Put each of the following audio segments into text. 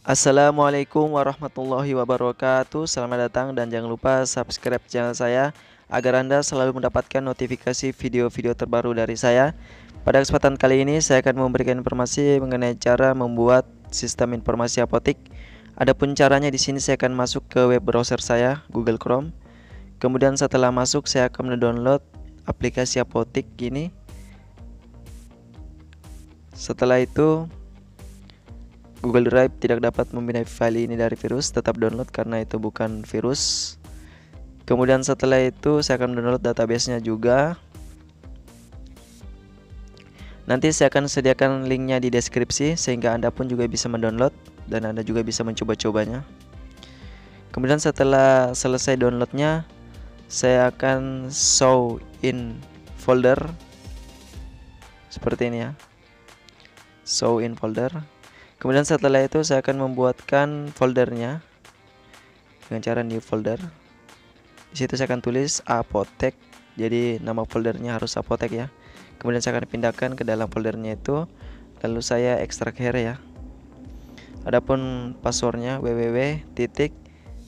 Assalamualaikum warahmatullahi wabarakatuh. Selamat datang dan jangan lupa subscribe channel saya Agar Anda selalu mendapatkan notifikasi video-video terbaru dari saya. Pada kesempatan kali ini saya akan memberikan informasi mengenai cara membuat sistem informasi apotik. Adapun caranya di sini saya akan masuk ke web browser saya Google Chrome. Kemudian setelah masuk saya akan mendownload aplikasi apotik ini. Setelah itu Google Drive tidak dapat memindai file ini dari virus, tetap download karena itu bukan virus. Kemudian setelah itu saya akan download databasenya juga. Nanti saya akan sediakan linknya di deskripsi sehingga Anda pun juga bisa mendownload dan Anda juga bisa mencoba-cobanya. Kemudian setelah selesai downloadnya, saya akan show in folder seperti ini ya. Show in folder Kemudian setelah itu saya akan membuatkan foldernya dengan cara new folder. Di situ saya akan tulis apotek. Jadi nama foldernya harus apotek ya. Kemudian saya akan pindahkan ke dalam foldernya itu. Lalu saya ekstrak here ya. Adapun passwordnya www titik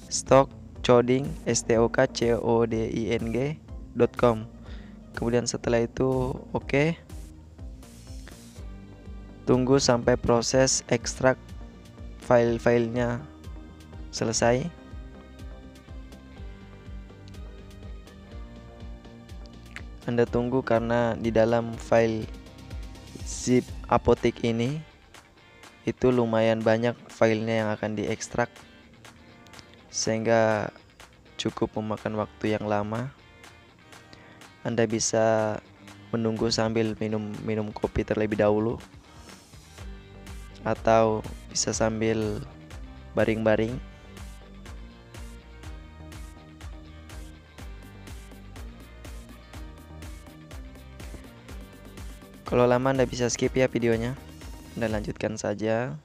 stock coding. Kemudian setelah itu oke. Okay tunggu sampai proses ekstrak file-filenya selesai. Anda tunggu karena di dalam file zip apotek ini itu lumayan banyak filenya yang akan diekstrak sehingga cukup memakan waktu yang lama. Anda bisa menunggu sambil minum minum kopi terlebih dahulu atau bisa sambil baring-baring Kalau lama Anda bisa skip ya videonya dan lanjutkan saja.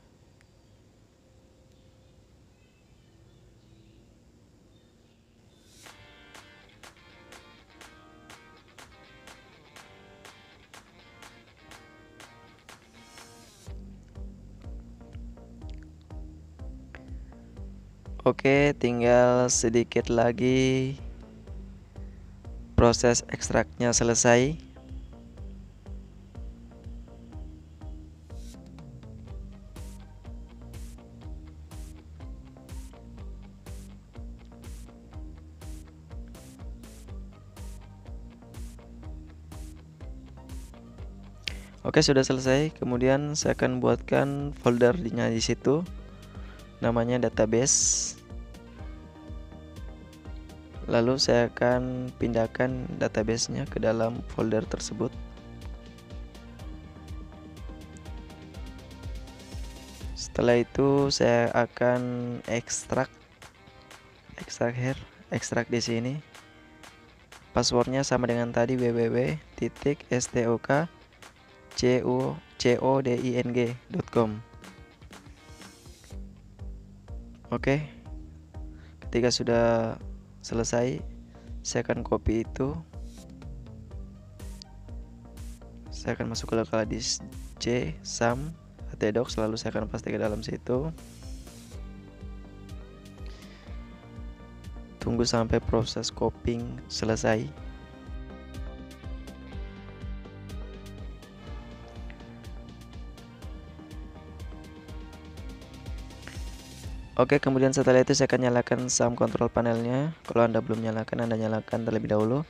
Oke, tinggal sedikit lagi proses ekstraknya selesai. Oke, sudah selesai. Kemudian saya akan buatkan foldernya di situ. Namanya database lalu saya akan pindahkan databasenya ke dalam folder tersebut. Setelah itu saya akan ekstrak ekstrak here ekstrak di sini. Passwordnya sama dengan tadi www titik stok coding.com oke ketika sudah selesai saya akan copy itu saya akan masuk ke local disk C sum htdocs lalu saya akan paste ke dalam situ. Tunggu sampai proses copying selesai Oke kemudian setelah itu saya akan nyalakan sum control panelnya. Kalau anda belum nyalakan anda nyalakan terlebih dahulu.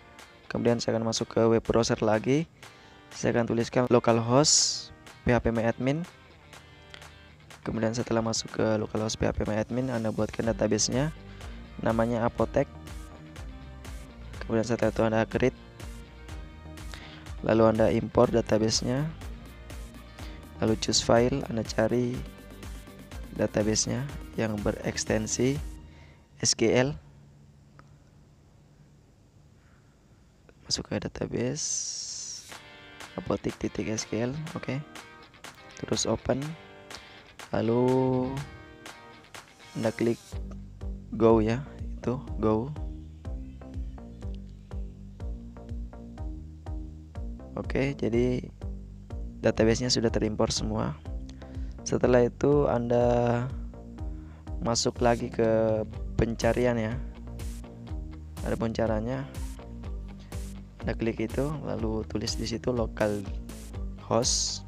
Kemudian saya akan masuk ke web browser lagi. Saya akan tuliskan localhost phpMyAdmin kemudian setelah masuk ke localhost phpMyAdmin anda buatkan databasenya. Namanya apotek. Kemudian setelah itu anda create. Lalu anda import databasenya. Lalu choose file anda cari databasenya yang berekstensi SQL masuk ke database apotik titik SQL oke. Okay. terus open lalu anda klik go ya itu go. Oke okay, jadi databasenya sudah terimpor semua setelah itu anda masuk lagi ke pencarian ya. Ada pun caranya. Anda klik itu lalu tulis di situ lokal host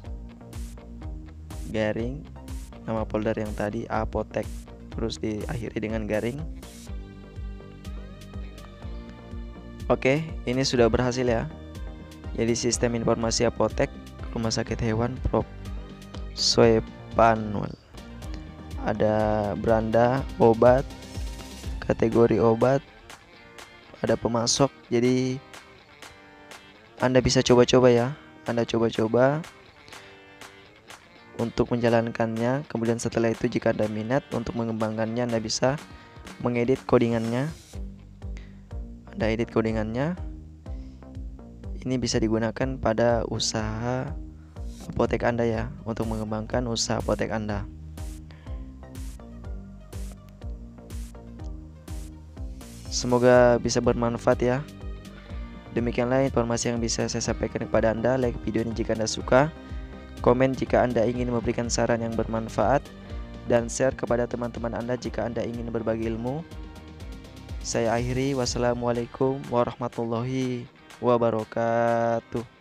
garing nama folder yang tadi apotek. Terus diakhiri dengan garing. Oke, ini sudah berhasil ya. Jadi sistem informasi apotek Rumah Sakit Hewan Prop Soepanul. Ada beranda obat, kategori obat, ada pemasok. Jadi Anda bisa coba-coba ya. Anda coba-coba untuk menjalankannya. Kemudian setelah itu jika Anda minat untuk mengembangkannya, Anda bisa mengedit codingannya ada edit codingannya ini bisa digunakan pada usaha apotek Anda ya untuk mengembangkan usaha apotek Anda. Semoga bisa bermanfaat ya. Demikianlah informasi yang bisa saya sampaikan kepada Anda. Like video ini jika Anda suka, komen jika Anda ingin memberikan saran yang bermanfaat, dan share kepada teman-teman Anda jika Anda ingin berbagi ilmu. Saya akhiri wassalamualaikum warahmatullahi wabarakatuh.